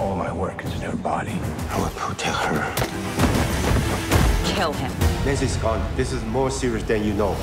All my work is in her body. I will protect her. Kill him. Nancy's gone. This is more serious than you know.